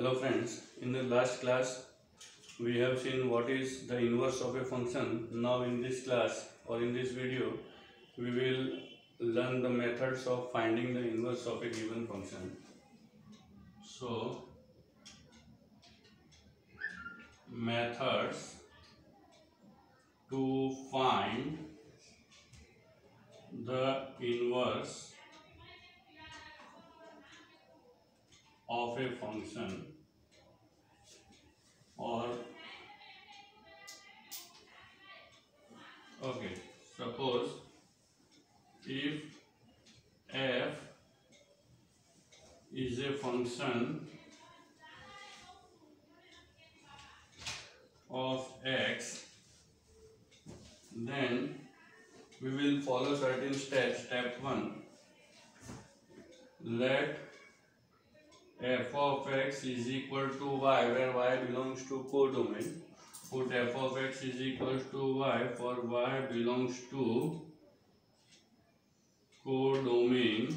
Hello friends, in the last class we have seen what is the inverse of a function. Now in this class or in this video we will learn the methods of finding the inverse of a given function. So methods to find the inverse of a function or okay suppose if f is a function of x then we will follow certain steps equal to y where y belongs to codomain put f of x is equal to y for y belongs to codomain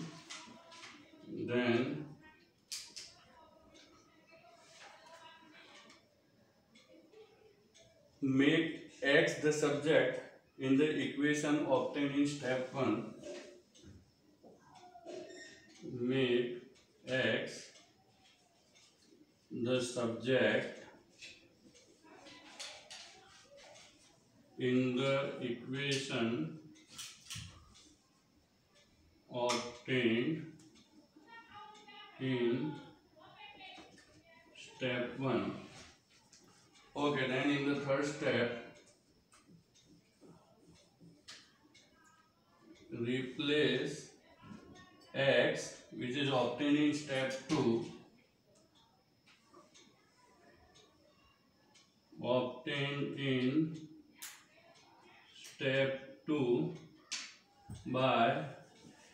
then make x the subject in the equation obtained in step 1 make x the subject in the equation obtained in step 1 okay then in the third step replace x which is obtained in step 2 obtained in step 2 by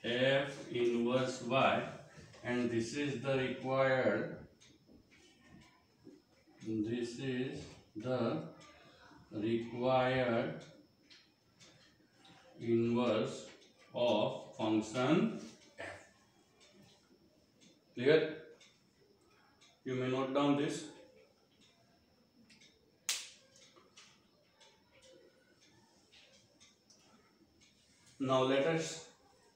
f inverse y and this is the required this is the required inverse of function f. Clear? You may note down this Now let us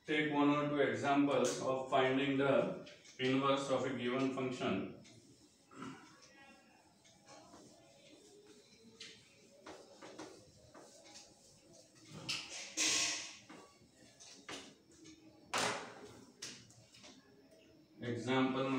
take one or two examples of finding the inverse of a given function. Example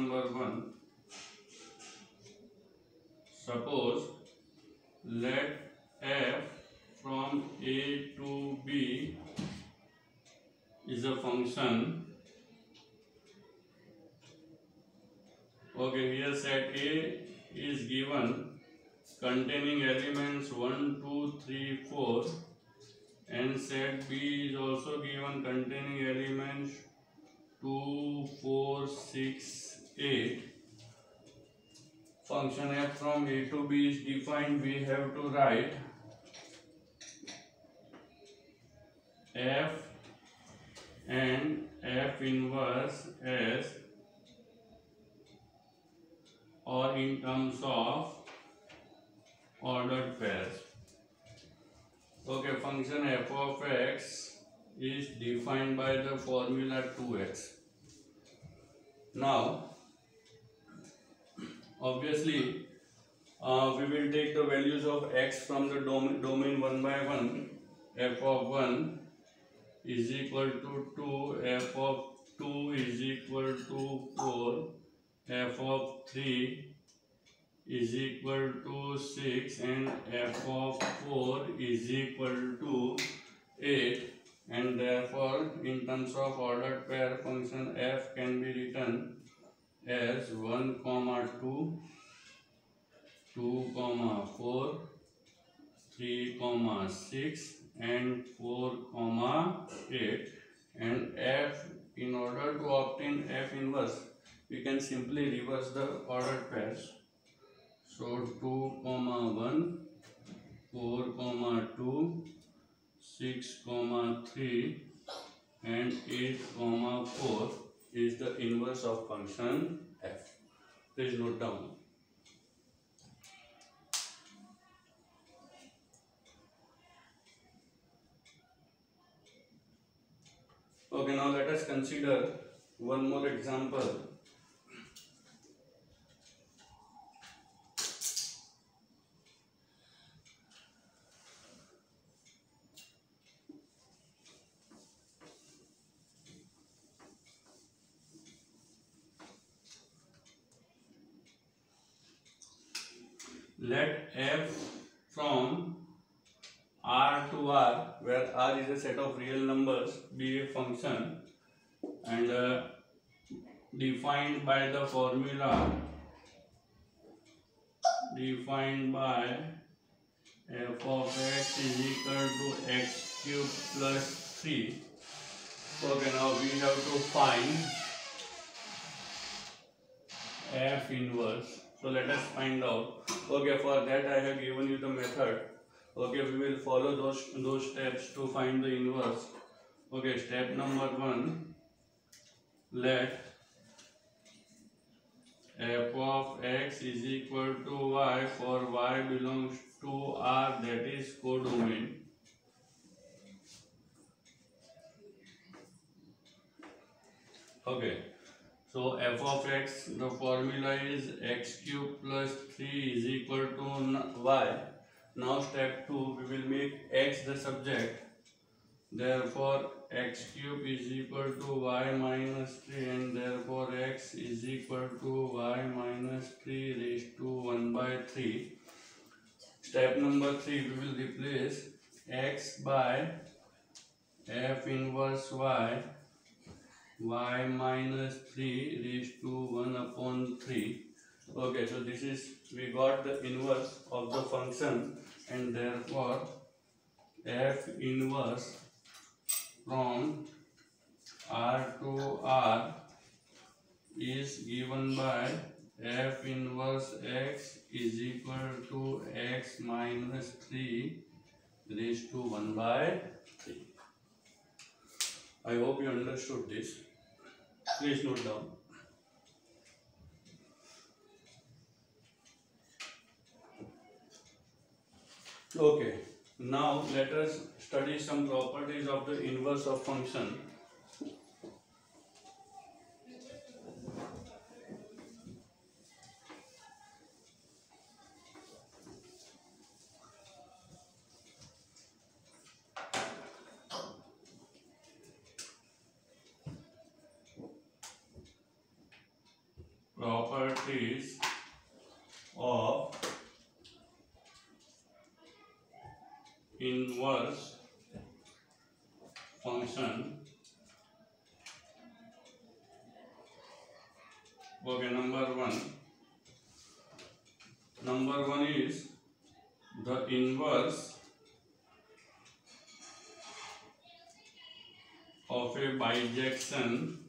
one containing element two four six eight function F from A to B is defined we have to write F and F inverse as or in terms of order pair okay function F of X is defined by the formula 2x. Now, obviously, uh, we will take the values of x from the dom domain one by one. f of 1 is equal to 2 f of 2 is equal to 4 f of 3 is equal to 6 and f of 4 is equal to 8 and therefore in terms of ordered pair function f can be written as 1 comma 2 2 comma 4 3 comma 6 and 4 comma 8 and f in order to obtain f inverse we can simply reverse the ordered pairs. So 2 comma 1 4 comma 2 6 comma 3 and 8 comma 4 is the inverse of function f. Please note down. Okay now let us consider one more example. Formula defined by f of x is equal to x cube plus 3 okay now we have to find f inverse. So let us find out. Okay for that i have given you the method. Okay we will follow those those steps to find the inverse. Okay step number 1 let f of x is equal to y for y belongs to R that is codomain. Okay, so f of x, the formula is x cube plus 3 is equal to y. Now step 2, we will make x the subject. Therefore, x cube is equal to y minus 3 and therefore x is equal to y minus 3 raised to 1 by 3. Step number 3 we will replace x by f inverse y y minus 3 raised to 1 upon 3. Okay, so this is we got the inverse of the function and therefore f inverse from R to R is given by f inverse x is equal to x minus 3 raised to 1 by 3. I hope you understood this. Please note down. Okay. Now let us study some properties of the inverse of function. Properties inverse function okay number one number one is the inverse of a bijection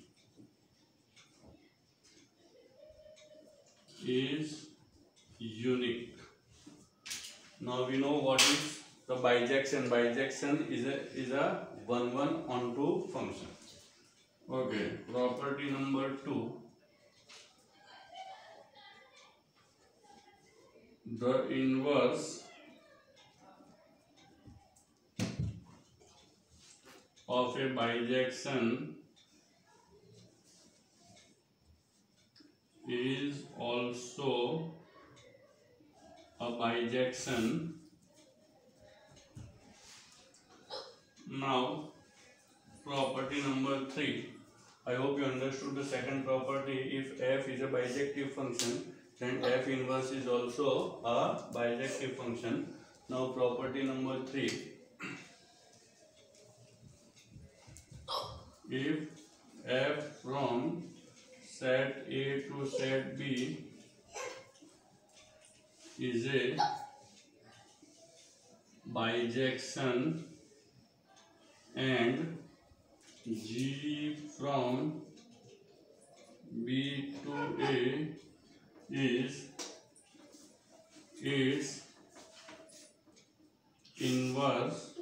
the bijection bijection is a is a one one onto function. Okay property number 2 the inverse of a bijection is also a bijection Now, property number 3. I hope you understood the second property. If f is a bijective function, then f inverse is also a bijective function. Now, property number 3. If f from set A to set B is a bijection and G from B to A is is inverse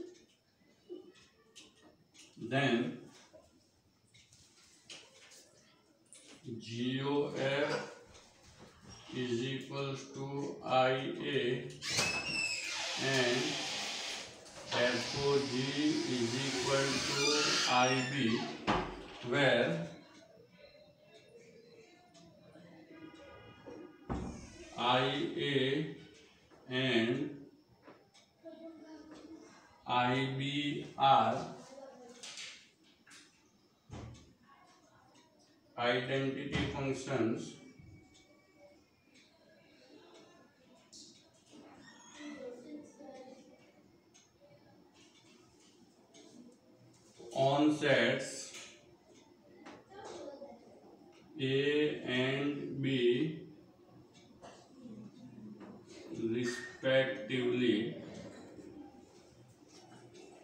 then GOF is equals to IA and FOG is equal to IB where IA and IB are identity functions on sets A and B respectively.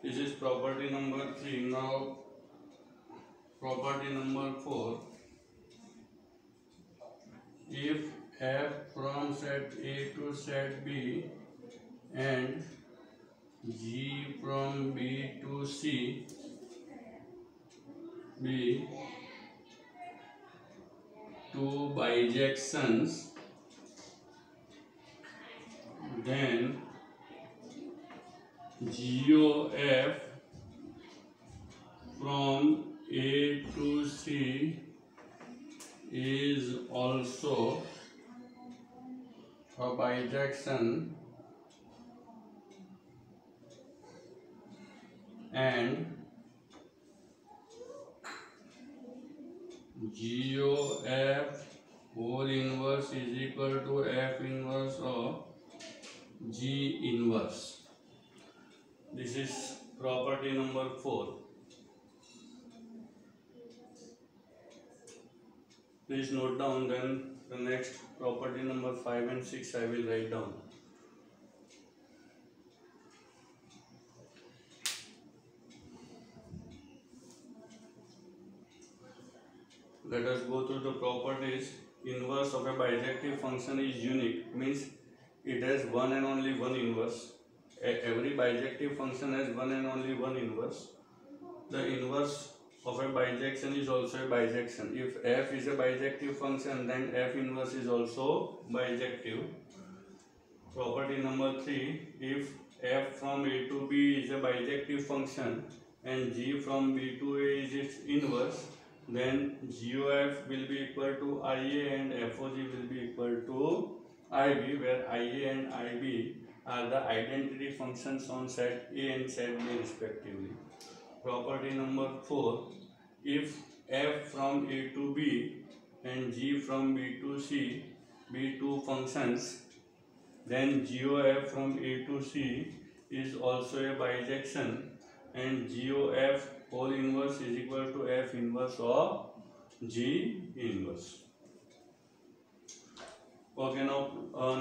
This is property number 3. Now property number 4. If f from set A to set B and g from B to C be two bijections then GOF from A to C is also a bijection. And GOF whole inverse is equal to F inverse of G inverse. This is property number 4. Please note down then the next property number 5 and 6 I will write down. Let us go through the properties. Inverse bijective function is unique, means it has one and only one inverse. Every bijective function has one and only one inverse. The inverse of a bijection is also a bijection. If f is a bijective function, then f inverse is also bijective. Property number 3 If f from a to b is a bijective function and g from b to a is its inverse, then GOF will be equal to IA and FOG will be equal to IB, where IA and IB are the identity functions on set A and set B respectively. Property number 4 If f from A to B and g from B to C be two functions, then GOF from A to C is also a bijection and g o f whole inverse is equal to f inverse of g inverse okay no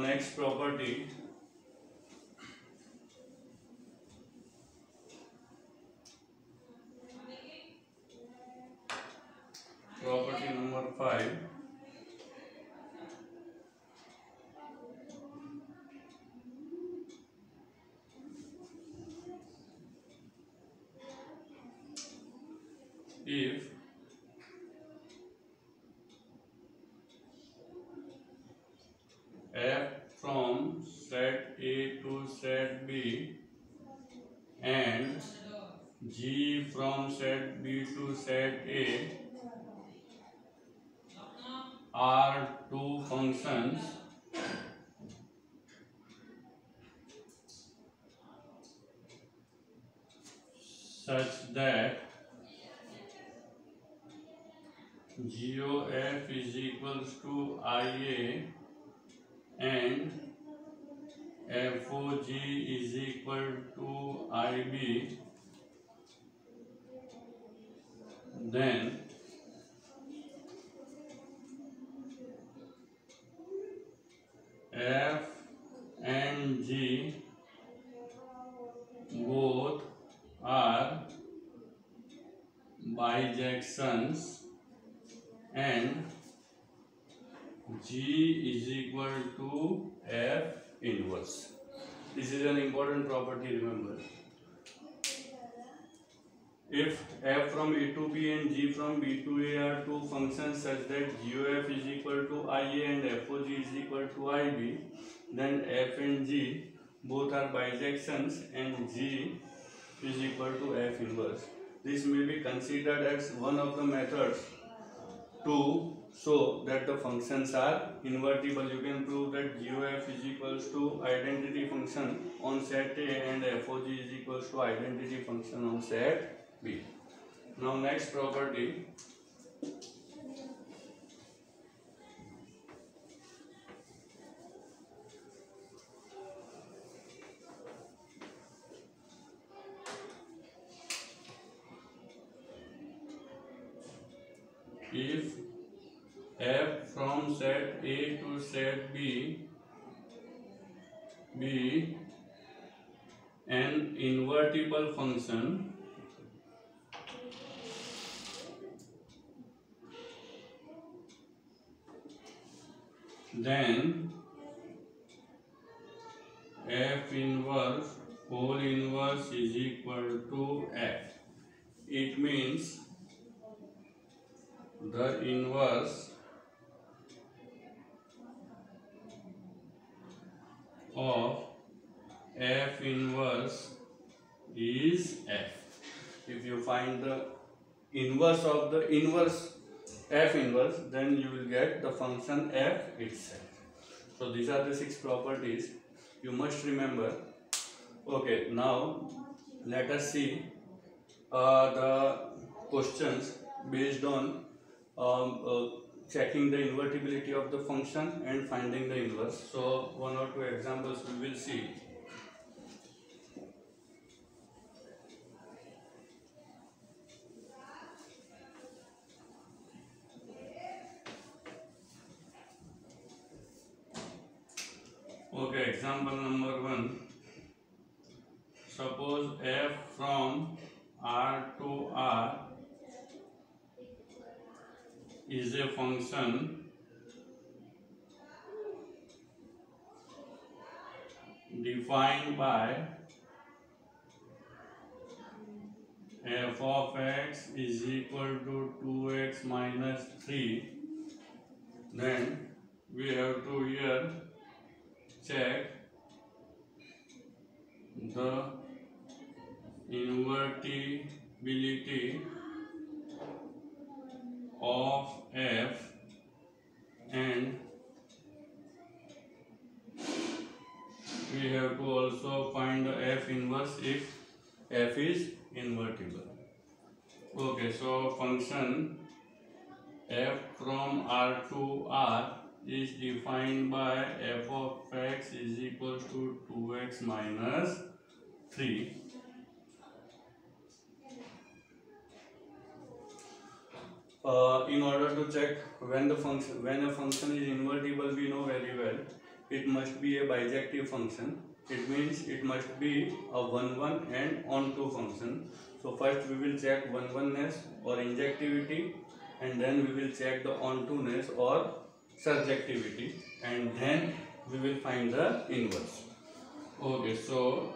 next property property number five f from set A to set B and g from set B to set A are two functions such that GOF is equals to IA and FOG is equal to IB then F property, remember. If f from a to b and g from b to a are two functions such that GOF is equal to IA and FOG is equal to IB, then f and g both are bijections and g is equal to f inverse. this may be considered as one of the methods to show that the functions are invertible. You can prove that GOF is equals to identity function on set A and FOG is equals to identity function on set B. Now next property invertible function. Then f inverse whole inverse is equal to f. It means the inverse of f inverse is f. If you find the inverse of the inverse f inverse then you will get the function f itself. So these are the six properties. You must remember okay now let us see uh, the questions based on um, uh, checking the invertibility of the function and finding the inverse. So one or two examples we will see Okay, example number one. Suppose f from R to R is a function defined by f of is equal to 2x minus 3 then we have to here check the invertibility of f and we have to also find the f inverse if f is invertible okay so function f from r to r is defined by f of x is equal to 2x minus 3 uh, in order to check when the function when a function is invertible we know very well it must be a bijective function. It means it must be a one one and onto function so first we will check one oneness or injectivity and then we will check the onto-ness or surjectivity and then we will find the inverse. Okay so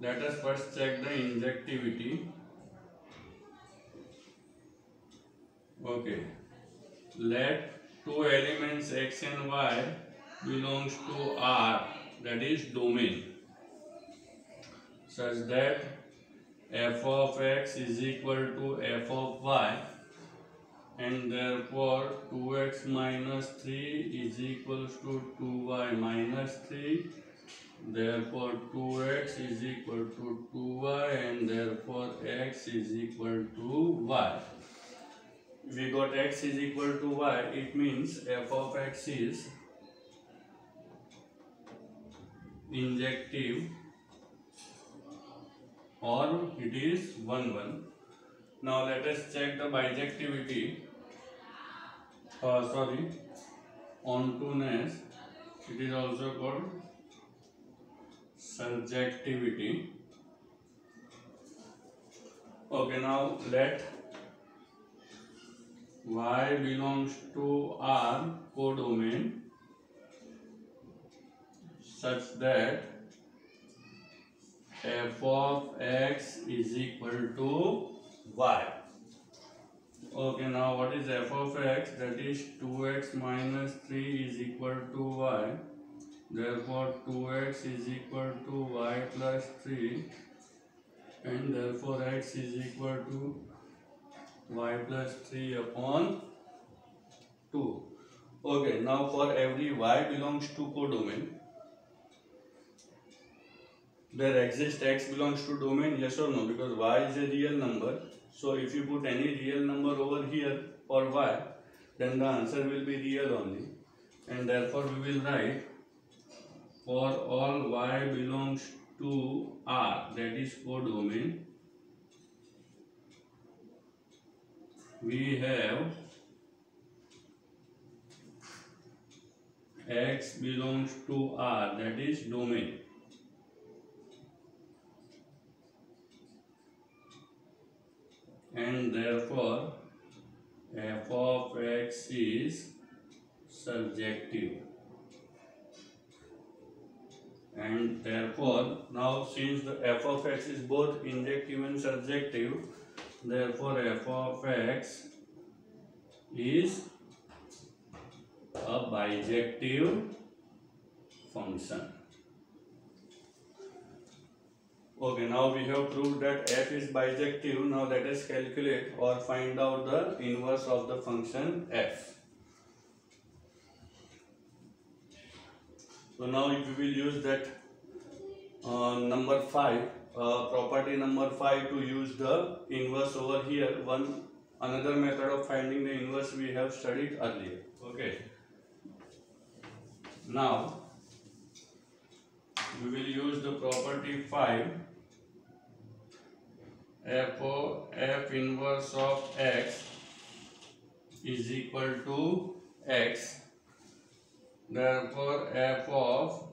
let us first check the injectivity. Okay let two elements x and y belongs to r that is domain such that f of x is equal to f of y and therefore 2x minus 3 is equals to 2y minus 3 therefore 2x is equal to 2y and therefore x is equal to y. We got x is equal to y it means f of x is injective or it is 1 1 now let us check the bijectivity uh, sorry onto-ness it is also called surjectivity okay now let y belongs to R codomain such that f of x is equal to y. Okay, now what is f of x? That is 2x minus 3 is equal to y. Therefore, 2x is equal to y plus 3 and therefore x is equal to y plus 3 upon 2 okay now for every y belongs to codomain there exists x belongs to domain yes or no? Because y is a real number. So if you put any real number over here for y then the answer will be real only. And therefore we will write for all y belongs to R that is codomain. We have x belongs to R that is domain and therefore f of x is surjective and therefore now since the f of x is both injective and surjective therefore f of x is a bijective function okay now we have proved that f is bijective now let us calculate or find out the inverse of the function f So now if we will use that uh, number 5, uh, property number 5 to use the inverse over here, one another method of finding the inverse we have studied earlier. Okay. Now we will use the property 5 f, o, f inverse of x is equal to x Therefore, f of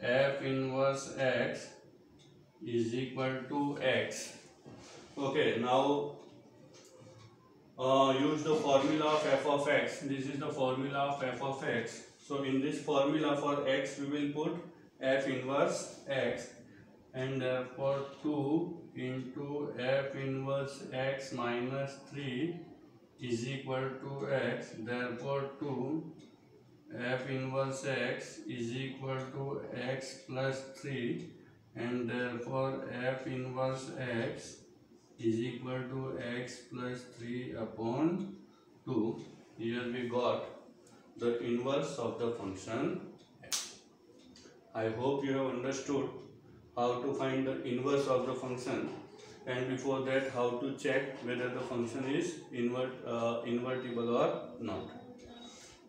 f inverse x is equal to x. Okay, now uh, use the formula of f of x. This is the formula of f of x. So in this formula for x, we will put f inverse x and therefore 2 into f inverse x minus 3 is equal to x. Therefore 2 f inverse x is equal to x plus 3 and therefore f inverse x is equal to x plus 3 upon 2 here we got the inverse of the function I hope you have understood how to find the inverse of the function and before that how to check whether the function is invert, uh, invertible or not.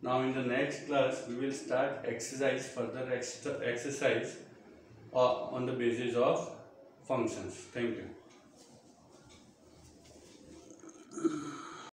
Now in the next class we will start exercise further exercise uh, on the basis of functions. Thank you.